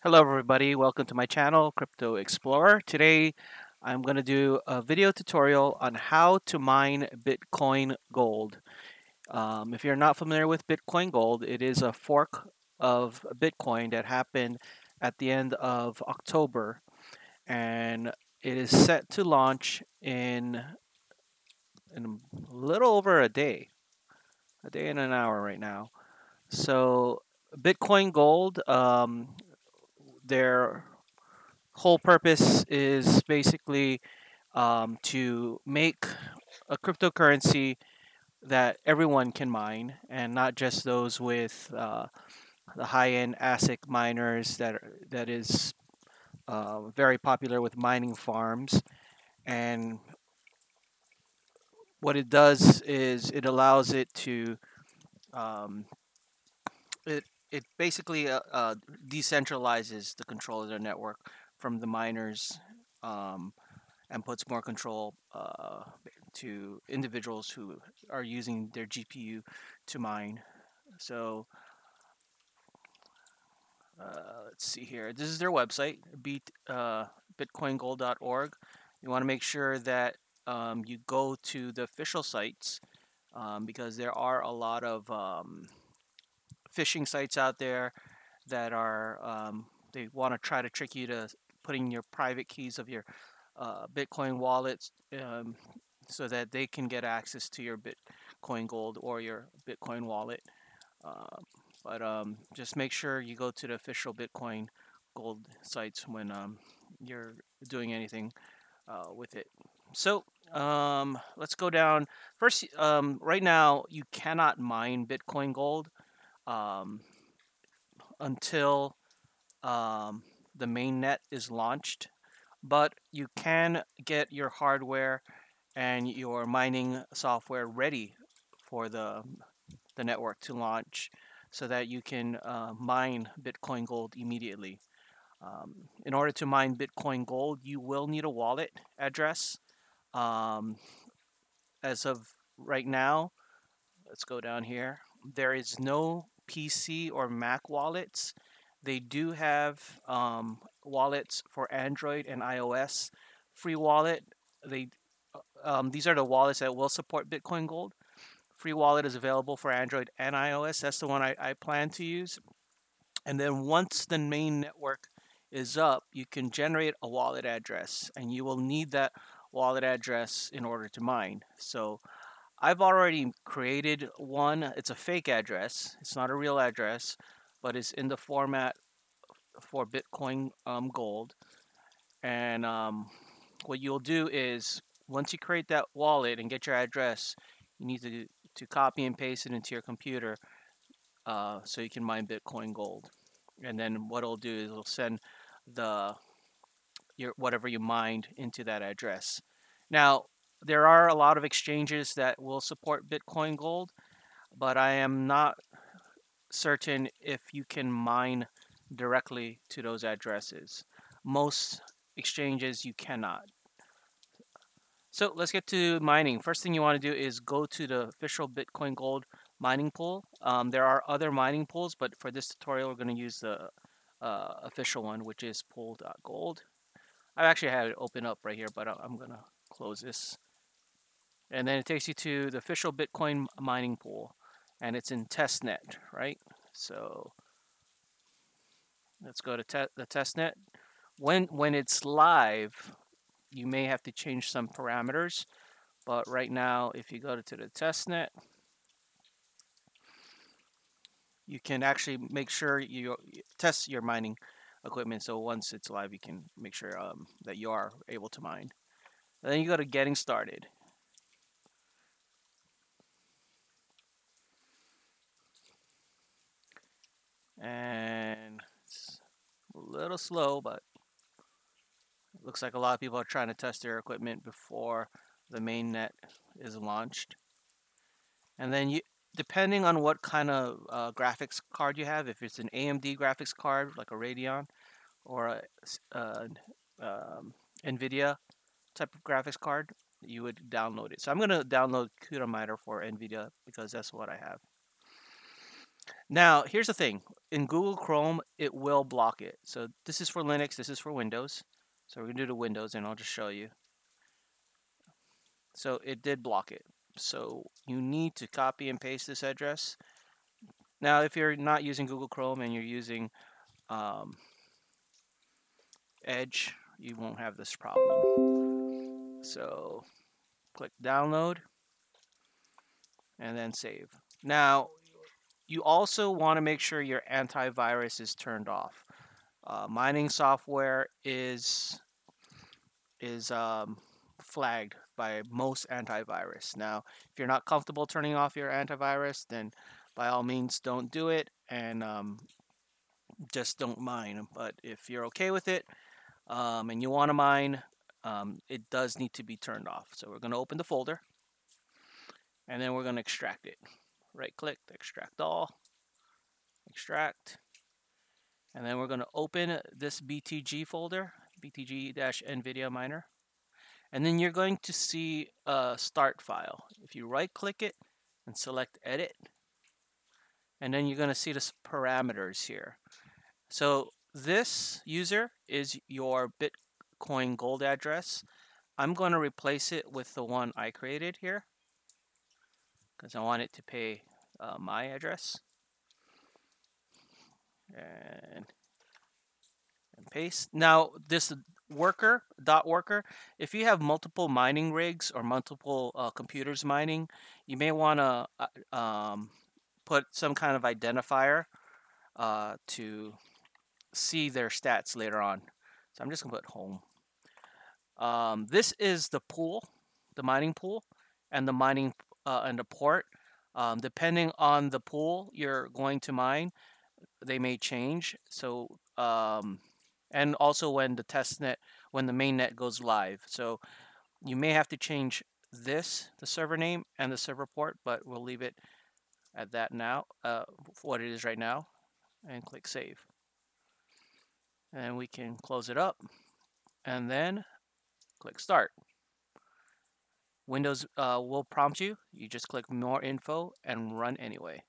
Hello everybody, welcome to my channel, Crypto Explorer. Today I'm going to do a video tutorial on how to mine Bitcoin Gold. Um, if you're not familiar with Bitcoin Gold, it is a fork of Bitcoin that happened at the end of October and it is set to launch in, in a little over a day, a day and an hour right now. So Bitcoin Gold, um, their whole purpose is basically um, to make a cryptocurrency that everyone can mine and not just those with uh, the high-end ASIC miners that are, that is uh, very popular with mining farms. And what it does is it allows it to um, it it basically uh, uh, decentralizes the control of their network from the miners um, and puts more control uh, to individuals who are using their GPU to mine. So uh, let's see here. This is their website, beat, uh, bitcoingold.org. You want to make sure that um, you go to the official sites um, because there are a lot of um, phishing sites out there that are um, they want to try to trick you to putting your private keys of your uh, Bitcoin wallets um, so that they can get access to your Bitcoin Gold or your Bitcoin wallet. Uh, but um, just make sure you go to the official Bitcoin Gold sites when um, you're doing anything uh, with it. So um, let's go down. First, um, right now you cannot mine Bitcoin Gold um, until um, the main net is launched. But you can get your hardware and your mining software ready for the, the network to launch so that you can uh, mine Bitcoin Gold immediately. Um, in order to mine Bitcoin Gold, you will need a wallet address. Um, as of right now, let's go down here. There is no PC or Mac wallets. They do have um, wallets for Android and iOS. Free wallet. They uh, um, these are the wallets that will support Bitcoin Gold. Free wallet is available for Android and iOS. That's the one I, I plan to use. And then once the main network is up, you can generate a wallet address, and you will need that wallet address in order to mine. So I've already created one. It's a fake address. It's not a real address, but it's in the format for Bitcoin um, Gold. And um, what you'll do is once you create that wallet and get your address, you need to, to copy and paste it into your computer uh, so you can mine Bitcoin Gold. And then what it'll do is it'll send the your whatever you mined into that address. Now, there are a lot of exchanges that will support Bitcoin Gold, but I am not certain if you can mine directly to those addresses. Most exchanges you cannot. So let's get to mining. First thing you want to do is go to the official Bitcoin Gold mining pool. Um, there are other mining pools, but for this tutorial, we're going to use the uh, official one, which is pool.gold. I've actually had it open up right here, but I'm going to close this. And then it takes you to the official Bitcoin mining pool. And it's in testnet, right? So let's go to te the testnet. When, when it's live, you may have to change some parameters. But right now, if you go to the testnet, you can actually make sure you test your mining equipment. So once it's live, you can make sure um, that you are able to mine. And then you go to getting started. and it's a little slow, but looks like a lot of people are trying to test their equipment before the main net is launched. And then you, depending on what kind of uh, graphics card you have, if it's an AMD graphics card like a Radeon or a, um, NVIDIA type of graphics card, you would download it. So I'm going to download CUDA Miner for NVIDIA because that's what I have. Now, here's the thing. In Google Chrome, it will block it. So this is for Linux, this is for Windows. So we're going to do the Windows and I'll just show you. So it did block it. So you need to copy and paste this address. Now, if you're not using Google Chrome and you're using um, Edge, you won't have this problem. So click download and then save. Now, you also want to make sure your antivirus is turned off. Uh, mining software is is um, flagged by most antivirus. Now, if you're not comfortable turning off your antivirus, then by all means don't do it and um, just don't mine. But if you're okay with it um, and you want to mine, um, it does need to be turned off. So we're going to open the folder and then we're going to extract it. Right click, extract all, extract, and then we're going to open this BTG folder, BTG-NVIDIA miner. And then you're going to see a start file. If you right click it and select edit, and then you're going to see the parameters here. So this user is your Bitcoin gold address. I'm going to replace it with the one I created here because I want it to pay uh, my address. And, and paste. Now this worker dot worker if you have multiple mining rigs or multiple uh, computers mining you may want to uh, um, put some kind of identifier uh, to see their stats later on so I'm just gonna put home um, this is the pool the mining pool and the mining uh, and the port um, depending on the pool you're going to mine they may change so um, and also when the test net, when the main net goes live. So you may have to change this, the server name and the server port, but we'll leave it at that now, uh, what it is right now, and click save. And we can close it up and then click start. Windows uh, will prompt you. You just click more info and run anyway.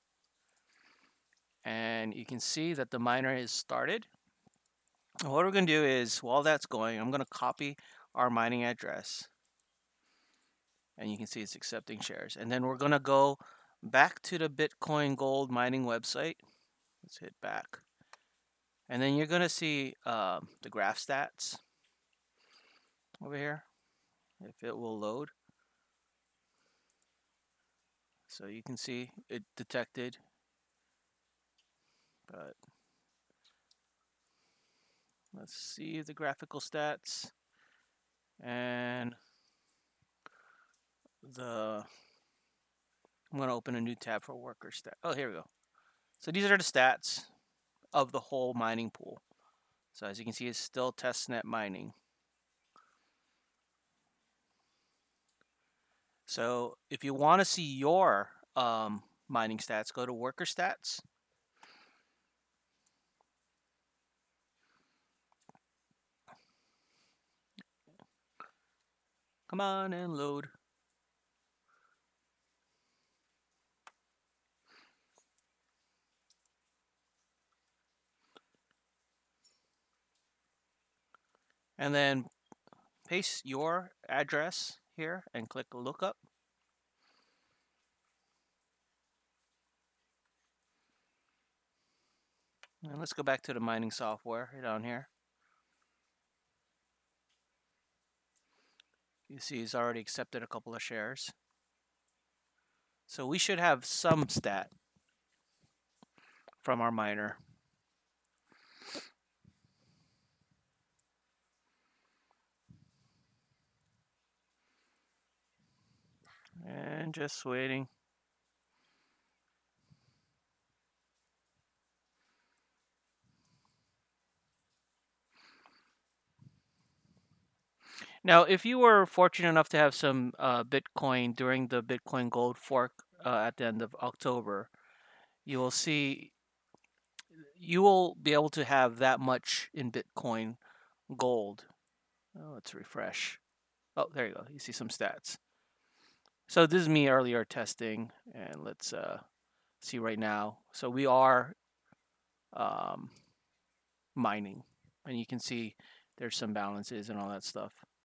And you can see that the miner is started what we're going to do is, while that's going, I'm going to copy our mining address. And you can see it's accepting shares. And then we're going to go back to the Bitcoin Gold mining website. Let's hit back. And then you're going to see um, the graph stats over here, if it will load. So you can see it detected, but Let's see the graphical stats and the I'm going to open a new tab for worker stat. Oh, here we go. So these are the stats of the whole mining pool. So as you can see, it's still testnet mining. So if you want to see your um, mining stats, go to worker stats Come on and load. And then paste your address here and click lookup. And let's go back to the mining software down here. You see he's already accepted a couple of shares. So we should have some stat from our miner. And just waiting. Now, if you were fortunate enough to have some uh, Bitcoin during the Bitcoin Gold fork uh, at the end of October, you will see you will be able to have that much in Bitcoin Gold. Oh, let's refresh. Oh, there you go. You see some stats. So this is me earlier testing, and let's uh, see right now. So we are um, mining, and you can see there's some balances and all that stuff.